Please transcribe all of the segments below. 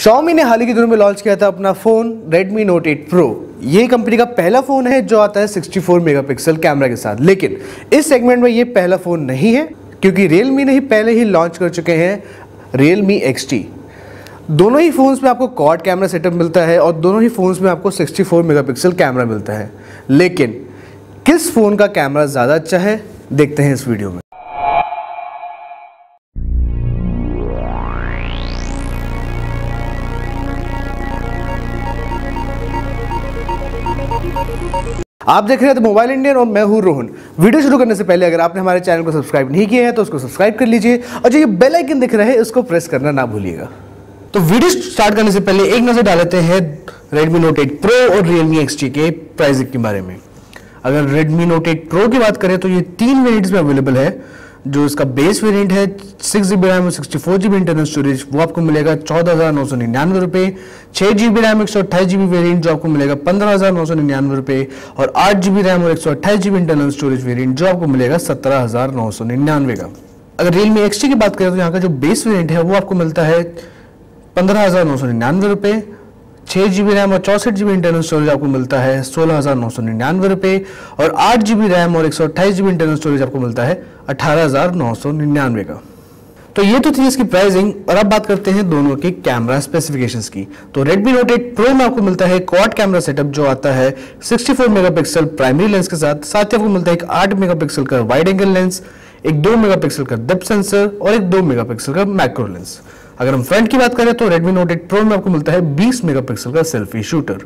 Xiaomi ने हाल ही के दिनों में लॉन्च किया था अपना फ़ोन Redmi Note 8 Pro ये कंपनी का पहला फ़ोन है जो आता है 64 मेगापिक्सल कैमरा के साथ। लेकिन इस सेगमेंट में ये पहला फ़ोन नहीं है, क्योंकि Realme ने ही पहले ही लॉन्च कर चुके हैं Realme XT दोनों ही फ़ोन्स में आपको कॉड कैमरा सेटअप मिलता है और दोनों ही फ़ोन्स में आपको 64 मेगापिक्सल कैमरा मिलता है। लेकिन किस फ़ोन का कैमरा ज़्यादा अच्छा है, देखते हैं इस वीडियो में। आप देख रहे हैं तो मोबाइल इंडियन और मैं हूँ रोहन। वीडियो शुरू करने से पहले अगर आपने हमारे चैनल को सब्सक्राइब नहीं किया है तो उसको सब्सक्राइब कर लीजिए और जो ये बेल आइकन दिख रहा है उसको प्रेस करना ना भूलिएगा। तो वीडियो स्टार्ट करने से पहले एक नज़र डालते हैं Redmi Note 8 Pro और Realme XT के प्राइसिंग के बारे में। अगर Redmi Note 8 Pro की बात करें तो ये तीन वेरियंट्स में अवेलेबल है। जो इसका बेस वेरिएंट है सिक्स जी बी रैम और sixty four G B internal storage वो आपको मिलेगा चौदह हज़ार नौ सौ निन्यानवे रुपये छः जी बी रैम एक सौ अट्ठाईस जी बी वेरियंट जो आपको मिलेगा पंद्रह हज़ार नौ सौ निन्यानवे रुपये और आठ जी बी रैम और एक सौ अट्ठाईस G B internal storage variant जो आपको मिलेगा सत्रह हज़ार नौ सौ निन्यानवे का। अगर रियल मी एक्सटी की बात करें तो यहाँ का जो बेस वेरियंट है, वो आपको मिलता है पंद्रह हज़ार नौ सौ निन्यानवे रुपये छः जी बी रैम और चौसठ जी बी इंटरनल स्टोरेज आपको मिलता है, सोलह हज़ार नौ सौ निन्यानवे रुपये और आठ जी बी रैम और एक सौ अट्ठाईस जी बी इंटरनल स्टोरेज आपको मिलता है, अठारह हज़ार नौ सौ निन्यानवे का। तो ये तो थी इसकी प्राइसिंग और अब बात करते हैं दोनों के कैमरा स्पेसिफिकेशंस की। तो Redmi Note 8 Pro में आपको मिलता है क्वाड कैमरा सेटअप जो आता है 64 मेगापिक्सल प्राइमरी लेंस के साथ। साथ ही आपको मिलता है एक 8 मेगापिक्सल का वाइड एंगल लेंस एक 2 मेगापिक्सल का डेप्थ सेंसर और एक 2 मेगापिक्सल का मैक्रो लेंस अगर हम फ्रंट की बात करें तो Redmi Note 8 Pro में आपको मिलता है 20 मेगापिक्सल का सेल्फी शूटर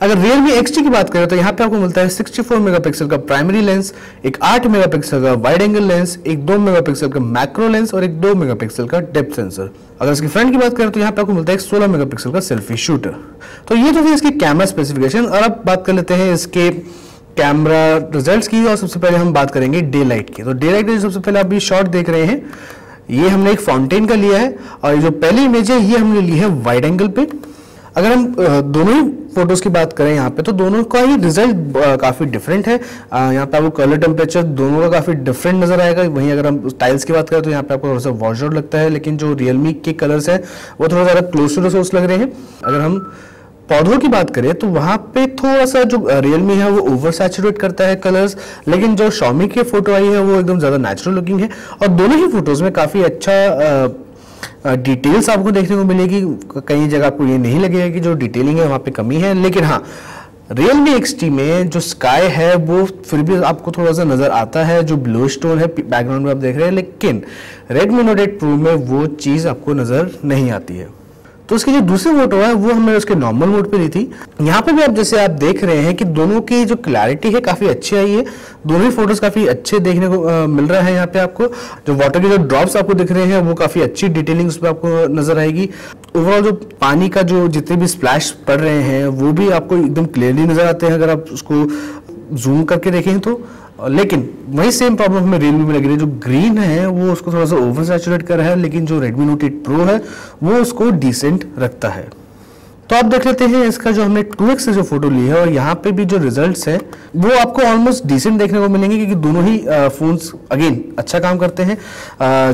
अगर Realme XT की बात करें तो यहाँ पे आपको मिलता है 64 मेगापिक्सल का प्राइमरी लेंस एक 8 मेगापिक्सल का वाइड एंगल लेंस एक 2 मेगापिक्सल का मैक्रो लेंस और एक 2 मेगापिक्सल का डेप्थ सेंसर अगर इसकी फ्रंट की बात करें तो यहाँ पे आपको मिलता है एक 16 मेगापिक्सल का सेल्फी शूटर तो ये तो थी इसकी कैमरा स्पेसिफिकेशन और अब बात कर लेते हैं इसके कैमरा रिजल्ट्स की। और सबसे पहले हम बात करेंगे डे लाइट की। तो डे लाइट सबसे पहले आप ये शॉट देख रहे हैं ये हमने एक फाउंटेन का लिया है और जो पहली इमेज है, ये हमने ली है वाइड एंगल पे। अगर हम दोनों ही फ़ोटोज़ की बात करें यहाँ पे तो दोनों का ही रिज़ल्ट काफ़ी डिफरेंट है। यहाँ पे आपको कलर टेम्परेचर दोनों का काफ़ी डिफरेंट नज़र आएगा। वहीं अगर हम टाइल्स की बात करें तो यहाँ पे आपको थोड़ा सा वॉश लगता है, लेकिन जो रियलमी के कलर्स हैं, वो थोड़ा ज़्यादा क्लोज टू सोर्स लग रहे हैं। अगर हम पौधों की बात करें तो वहाँ पे थोड़ा सा जो रियलमी है, वो ओवर सैचुरेट करता है कलर्स लेकिन जो शॉमी की फ़ोटो आई है, वो एकदम ज़्यादा नेचुरल लुकिंग है। और दोनों ही फ़ोटोज़ में काफ़ी अच्छा डिटेल्स आपको देखने को मिलेगी। कई जगह आपको ये नहीं लगेगा कि जो डिटेलिंग है, वहाँ पे कमी है, लेकिन हाँ रियलमी एक्सटी में जो स्काई है, वो फिर भी आपको थोड़ा सा नज़र आता है, जो ब्लू स्टोन है बैकग्राउंड में आप देख रहे हैं, लेकिन रेडमी नोट एट प्रो में वो चीज़ आपको नज़र नहीं आती है। तो उसकी जो दूसरी फ़ोटो है वो हमने उसके नॉर्मल मोड पे ली थी। यहाँ पे भी आप जैसे आप देख रहे हैं कि दोनों की जो क्लैरिटी है काफ़ी अच्छी आई है। दोनों ही फ़ोटोज़ काफ़ी अच्छे देखने को आ, मिल रहा है यहाँ पे आपको। जो वाटर के जो ड्रॉप्स आपको दिख रहे हैं वो काफ़ी अच्छी डिटेलिंग उसमें आपको नज़र आएगी। ओवरऑल जो पानी का जो जितने भी स्प्लैश पड़ रहे हैं वो भी आपको एकदम क्लियरली नज़र आते हैं। अगर आप उसको जूम करके देखें तो। लेकिन वही सेम प्रॉब्लम हमें रियलमी में लग रही है। जो ग्रीन है, वो उसको थोड़ा सा ओवर सैचुरेट कर रहा है, लेकिन जो रेडमी नोट एट प्रो है, वो उसको डिसेंट रखता है। तो आप देख लेते हैं इसका जो हमने 2x से जो फ़ोटो ली है और यहाँ पे भी जो रिजल्ट्स है, वो आपको ऑलमोस्ट डिसेंट देखने को मिलेंगे क्योंकि दोनों ही फोन्स अगेन अच्छा काम करते हैं।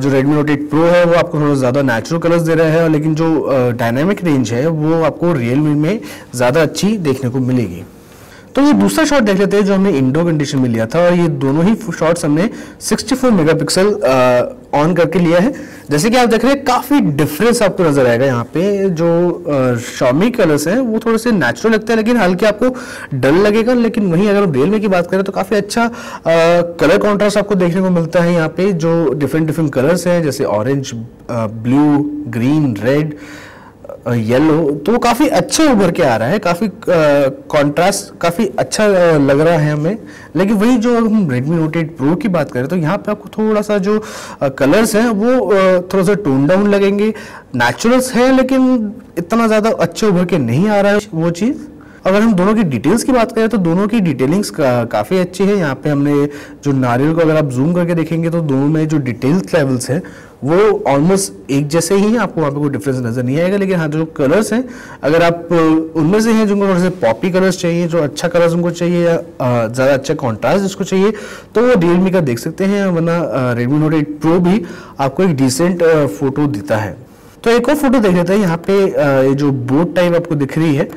जो Redmi Note 8 Pro है, वो आपको थोड़ा ज़्यादा नेचुरल कलर्स दे रहा है लेकिन जो डायनामिक रेंज है, वो आपको रियलमी में ज़्यादा अच्छी देखने को मिलेगी। तो ये दूसरा शॉट देख लेते हैं जो हमने इंडो कंडीशन में लिया था और ये दोनों ही शॉट्स हमने 64 मेगापिक्सल ऑन करके लिया है। जैसे कि आप देख रहे हैं काफ़ी डिफरेंस आपको नज़र आएगा यहाँ पे। जो शॉमी कलर्स हैं वो थोड़े से नेचुरल लगते हैं लेकिन हल्के आपको डल लगेगा। लेकिन वहीं अगर रियल में की बात करें तो काफ़ी अच्छा आ, कलर कॉन्ट्रास्ट आपको देखने को मिलता है यहाँ पे जो डिफरेंट डिफरेंट कलर्स हैं जैसे orange blue green red yellow तो वो काफ़ी अच्छे उभर के आ रहा है काफ़ी कंट्रास्ट काफ़ी अच्छा लग रहा है हमें। लेकिन वही जो हम Redmi Note 8 Pro की बात करें तो यहाँ पे आपको थोड़ा सा जो कलर्स हैं वो थोड़ा सा टोन डाउन लगेंगे। नेचुरल्स है लेकिन इतना ज़्यादा अच्छे उभर के नहीं आ रहा है वो चीज़। अगर हम दोनों की डिटेल्स की बात करें तो दोनों की डिटेलिंग्स का, काफ़ी अच्छी है। यहाँ पे हमने जो नारियल को अगर आप जूम करके देखेंगे तो दोनों में जो डिटेल्स लेवल्स हैं वो ऑलमोस्ट एक जैसे ही हैं, आपको वहाँ पे कोई डिफरेंस नज़र नहीं आएगा, लेकिन हाँ जो कलर्स हैं, अगर आप उनमें से हैं जिनको थोड़े से पॉपी कलर्स चाहिए, जो अच्छा कलर्स उनको चाहिए या ज़्यादा अच्छा कॉन्ट्रास्ट जिसको चाहिए तो वो रियलमी का देख सकते हैं, वरना रेडमी नोट एट प्रो भी आपको एक डिसेंट फ़ोटो देता है। तो एक और फ़ोटो देख लेते हैं, यहाँ पे जो बोट टाइप आपको दिख रही है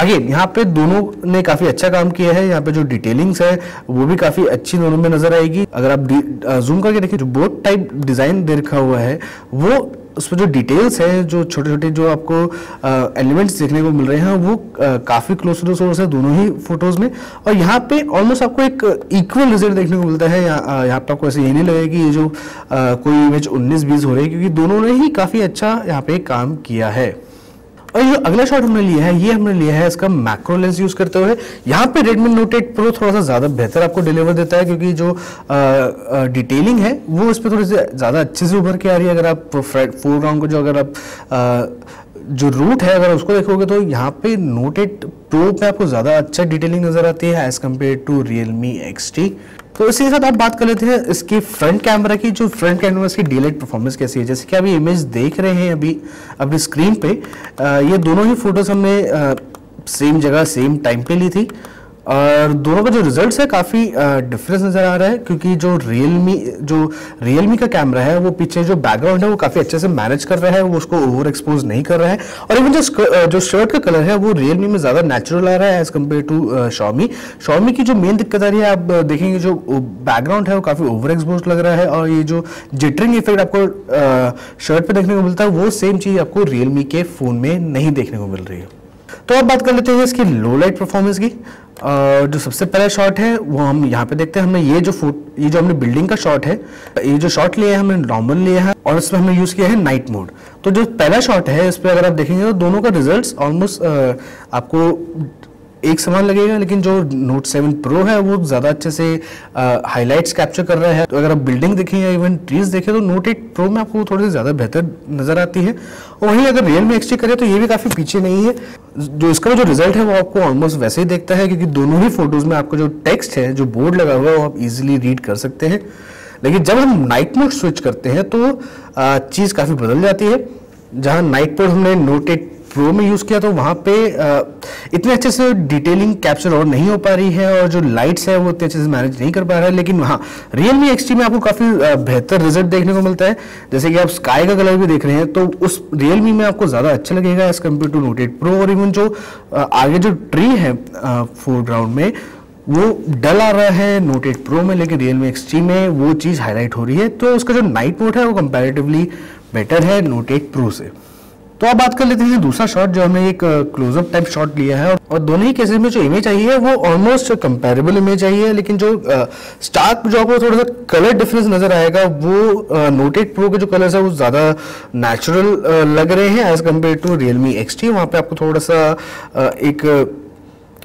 अगेन यहाँ पे दोनों ने काफ़ी अच्छा काम किया है। यहाँ पे जो डिटेलिंग्स है वो भी काफ़ी अच्छी दोनों में नज़र आएगी। अगर आप जूम करके देखिए जो बोट टाइप डिज़ाइन दे रखा हुआ है वो उसमें जो डिटेल्स है जो छोटे छोटे जो आपको एलिमेंट्स देखने को मिल रहे हैं वो काफ़ी क्लोज टू सोर्स है दोनों ही फ़ोटोज़ में। और यहाँ पे ऑलमोस्ट आपको एक इक्वल रिज़ल्ट देखने को मिलता है। यहाँ यहाँ पे आपको ऐसे ये नहीं लगेगा कि ये जो आ, कोई इमेज 19 बीस हो रही है क्योंकि दोनों ने ही काफ़ी अच्छा यहाँ पे काम किया है। और ये अगला शॉट हमने लिया है ये हमने लिया है इसका मैक्रो लेंस यूज़ करते हुए। यहाँ पे रेडमी नोट एट प्रो थोड़ा सा ज़्यादा बेहतर आपको डिलीवर देता है क्योंकि जो डिटेलिंग है वो इस पर थोड़ी सी ज़्यादा अच्छे से उभर के आ रही है। अगर आप फोरग्राउंड को जो अगर आप आ, जो रूट है अगर उसको देखोगे तो यहाँ पे नोट 8 Pro पे आपको ज़्यादा अच्छा डिटेलिंग नज़र आती है as compared to Realme XT तो इसी के साथ आप बात कर लेते हैं इसकी फ्रंट कैमरा की जो फ्रंट कैमरा की डीलाइट परफॉर्मेंस कैसी है। जैसे कि अभी इमेज देख रहे हैं अभी अपनी स्क्रीन पे आ, ये दोनों ही फ़ोटोज़ हमने सेम जगह सेम टाइम पे ली थी। और दोनों का जो रिजल्ट्स है काफ़ी डिफरेंस नज़र आ रहा है, क्योंकि जो रियलमी जो रियलमी का कैमरा है, वो पीछे जो बैकग्राउंड है, वो काफ़ी अच्छे से मैनेज कर रहा है, वो उसको ओवर एक्सपोज नहीं कर रहा है। और इवन जो जो शर्ट का कलर है, वो रियलमी में ज़्यादा नेचुरल आ रहा है as compared to Xiaomi Xiaomi की जो मेन दिक्कत आ रही है, आप देखेंगे जो बैकग्राउंड है, वो काफ़ी ओवर एक्सपोज लग रहा है, और ये जो जिटरिंग इफ़ेक्ट आपको शर्ट पर देखने को मिलता है, वो सेम चीज़ आपको रियलमी के फ़ोन में नहीं देखने को मिल रही है। तो अब बात कर लेते हैं इसकी लो लाइट परफॉर्मेंस की। जो सबसे पहला शॉट है, वो हम यहाँ पे देखते हैं। हमने ये जो फूट ये जो हमने बिल्डिंग का शॉट है, ये जो शॉट लिया है, हमने नॉर्मल लिया है और इसमें हमने यूज़ किया है नाइट मोड तो जो पहला शॉट है, इस पर अगर आप देखेंगे तो दोनों का रिजल्ट्स ऑलमोस्ट आपको एक समान लगेगा, लेकिन जो नोट सेवन प्रो है, वो ज़्यादा अच्छे से हाइलाइट्स कैप्चर कर रहा है। तो अगर आप बिल्डिंग देखें या इवन ट्रीज देखें तो नोट एट प्रो में आपको थोड़ी ज़्यादा बेहतर नज़र आती है। और वहीं अगर रियल में एक्सटी करें तो ये भी काफ़ी पीछे नहीं है। जो इसका जो रिज़ल्ट है, वो आपको ऑलमोस्ट वैसे ही देखता है, क्योंकि दोनों ही फ़ोटोज़ में आपको जो टेक्स्ट है, जो बोर्ड लगा हुआ है, वो आप इजिली रीड कर सकते हैं। लेकिन जब हम नाइट मोड स्विच करते हैं तो चीज़ काफ़ी बदल जाती है। जहाँ नाइट मोड हमने नोट एट प्रो में यूज़ किया तो वहाँ पे इतने अच्छे से डिटेलिंग कैप्चर और नहीं हो पा रही है और जो लाइट्स है, वो इतने अच्छे से मैनेज नहीं कर पा रहा है। लेकिन हाँ रियल मी एक्सटी में आपको काफ़ी बेहतर रिज़ल्ट देखने को मिलता है। जैसे कि आप स्काई का कलर भी देख रहे हैं तो उस रियल मी में आपको ज़्यादा अच्छा लगेगा as compare to Note eight Pro और इवन जो आगे जो ट्री है फोरग्राउंड में, वो डल आ रहा है नोटेड प्रो में, लेकिन रियल मी एक्सटी में वो चीज़ हाईलाइट हो रही है। तो उसका जो नाइट मोड है, वो कंपेरेटिवली बेटर है नोटेड प्रो से। तो अब बात कर लेते हैं दूसरा शॉट जो हमने एक क्लोजअप टाइप शॉट लिया है और दोनों ही केसेस में जो इमेज आई है वो ऑलमोस्ट कंपेरेबल इमेज आई है, लेकिन जो स्टार्क जो आपको थोड़ा सा कलर डिफरेंस नज़र आएगा, वो नोटेड प्रो के जो कलर्स है वो ज़्यादा नेचुरल लग रहे हैं as compare to Realme XT वहाँ पर आपको थोड़ा सा एक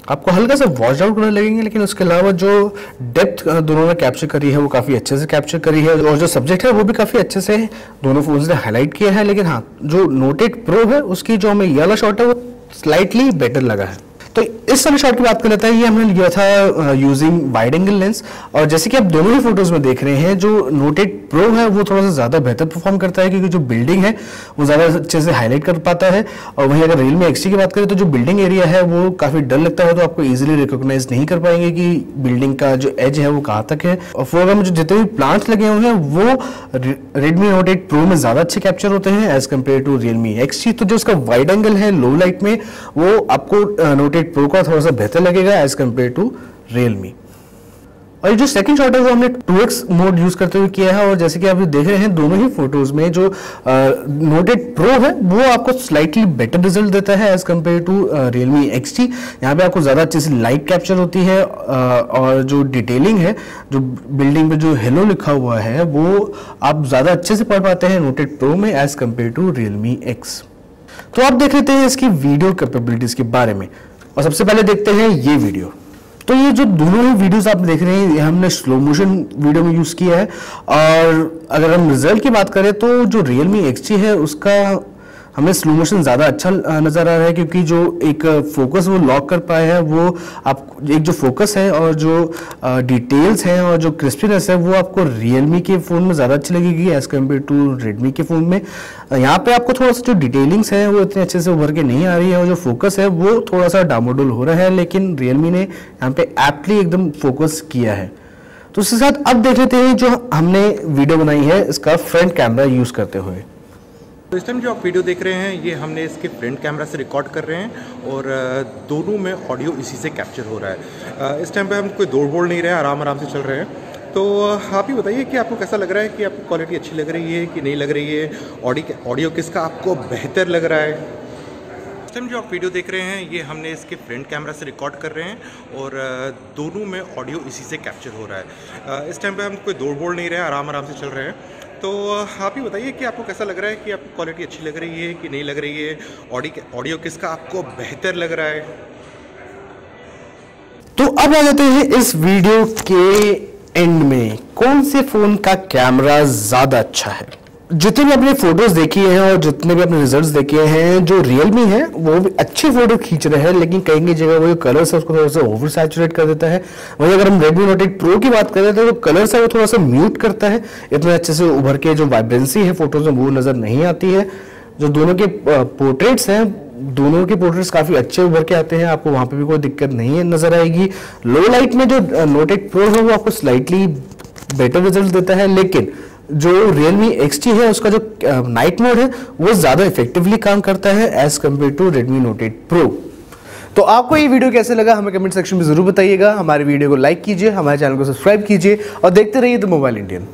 आपको हल्का सा वॉश आउट करने लगेंगे, लेकिन उसके अलावा जो डेप्थ दोनों ने कैप्चर करी है, वो काफ़ी अच्छे से कैप्चर करी है, और जो सब्जेक्ट है, वो भी काफ़ी अच्छे से दोनों फ़ोन ने हाईलाइट किया है, लेकिन हाँ जो नोटेड प्रो है, उसकी जो हमें ये वाला शॉट है, वो स्लाइटली बेटर लगा है। तो इस वाले शॉट की बात कर लेते हैं, ये हमने लिया था यूजिंग वाइड एंगल लेंस और जैसे कि आप दोनों ही फ़ोटोज़ में देख रहे हैं, जो नोटेड प्रो है, वो थोड़ा सा ज़्यादा बेहतर परफॉर्म करता है, क्योंकि जो बिल्डिंग है, वो ज़्यादा अच्छे से हाईलाइट कर पाता है। और वहीं अगर रियल में एक्सटी की बात करें तो जो बिल्डिंग एरिया है, वो काफ़ी डर लगता है तो आपको इजिली रिकोगनाइज नहीं कर पाएँगे कि बिल्डिंग का जो एज है, वो कहाँ तक है। और फोर में जो जितने भी प्लांट्स लगे हुए हैं, वो रेडमी नोट एट प्रो में ज़्यादा अच्छे कैप्चर होते हैं as compare to Realme X तो जो उसका वाइड एंगल है लो लाइट में, वो आपको नोट एट प्रो का थोड़ा सा बेहतर लगेगा एज कंपेयर टू रियलमी और जो सेकंड शॉट है, वो हमने 2x मोड यूज़ करते हुए किया है और जैसे कि आप देख रहे हैं, दोनों ही फ़ोटोज़ में जो नोटेड प्रो है, वो आपको स्लाइटली बेटर रिज़ल्ट देता है as compare to Realme X T यहाँ पे आपको ज़्यादा अच्छे से लाइट कैप्चर होती है और जो डिटेलिंग है, जो बिल्डिंग पे जो हेलो लिखा हुआ है, वो आप ज़्यादा अच्छे से पढ़ पाते हैं नोटेड प्रो में as compare to Realme X तो आप देख लेते हैं इसकी वीडियो कैपेबिलिटीज के बारे में। और सबसे पहले देखते हैं ये वीडियो। तो ये जो दोनों ही वीडियोस आप देख रहे हैं, ये हमने स्लो मोशन वीडियो में यूज़ किया है। और अगर हम रिज़ल्ट की बात करें तो जो रियल मी एक्स है, उसका हमें स्लो मोशन ज़्यादा अच्छा नज़र आ रहा है क्योंकि जो एक फोकस वो लॉक कर पाए हैं, वो आप, एक जो फोकस है और जो डिटेल्स हैं और जो क्रिस्पीनेस है, वो आपको रियलमी के फ़ोन में ज़्यादा अच्छी लगेगी एज़ कंपेयर टू रेडमी के फ़ोन में। यहाँ पे आपको थोड़ा सा जो डिटेलिंग्स है, वो इतने अच्छे से उभर के नहीं आ रही है और जो फोकस है, वो थोड़ा सा डामोडोल हो रहा है, लेकिन रियलमी ने यहाँ पे एप्टली एकदम फोकस किया है। तो उसके साथ अब देख लेते हैं जो हमने वीडियो बनाई है, इसका फ्रंट कैमरा यूज़ करते हुए। तो इस टाइम जो आप वीडियो देख रहे हैं, ये हमने इसके फ्रंट कैमरा से रिकॉर्ड कर रहे हैं और दोनों में ऑडियो इसी से कैप्चर हो रहा है। इस टाइम पे हम कोई दौड़ बोल नहीं रहे आराम आराम से चल रहे हैं। तो आप ही बताइए कि आपको कैसा लग रहा है कि आपको क्वालिटी अच्छी लग रही है कि नहीं लग रही है? ऑडियो किसका आपको बेहतर लग रहा है? इस टाइम जो आप वीडियो देख रहे हैं, ये हमने इसके फ्रंट कैमरा से रिकॉर्ड कर रहे हैं और दोनों में ऑडियो इसी से कैप्चर हो रहा है। इस टाइम पे हम कोई दौड़ बोल नहीं रहे आराम आराम से चल रहे हैं। तो आप ही बताइए कि आपको कैसा लग रहा है कि आपको क्वालिटी अच्छी लग रही है कि नहीं लग रही है? ऑडियो ऑडियो किसका आपको बेहतर लग रहा है? तो अब आ जाते हैं इस वीडियो के एंड में। कौन से फ़ोन का कैमरा ज़्यादा अच्छा है? जितने भी अपने फ़ोटोज़ देखी हैं और जितने भी अपने रिजल्ट्स देखे हैं, जो रियलमी है, वो भी अच्छे फ़ोटो खींच रहे हैं, लेकिन कहीं कहीं जगह वो जो कलर्स है, उसको थोड़ा सा ओवर सैचुरेट कर देता है। वही अगर हम रेडमी नोट एट प्रो की बात करें तो जो कलर्स है, वो थोड़ा सा म्यूट करता है। इतने अच्छे से उभर के जो वाइब्रेंसी है फ़ोटोज़ में, वो नज़र नहीं आती है। जो दोनों के पोर्ट्रेट्स हैं, दोनों के पोर्ट्रेट्स काफ़ी अच्छे उभर के आते हैं। आपको वहाँ पे भी कोई दिक्कत नहीं है नज़र आएगी। लो लाइट में जो नोट एट प्रो है, वो आपको स्लाइटली बेटर रिज़ल्ट देता है, लेकिन जो Realme XT है, उसका जो नाइट मोड है, वो ज़्यादा इफेक्टिवली काम करता है as compare to Redmi Note 8 Pro. तो आपको ये वीडियो कैसे लगा, हमें कमेंट सेक्शन में ज़रूर बताइएगा। हमारे वीडियो को लाइक कीजिए, हमारे चैनल को सब्सक्राइब कीजिए और देखते रहिए द मोबाइल इंडियन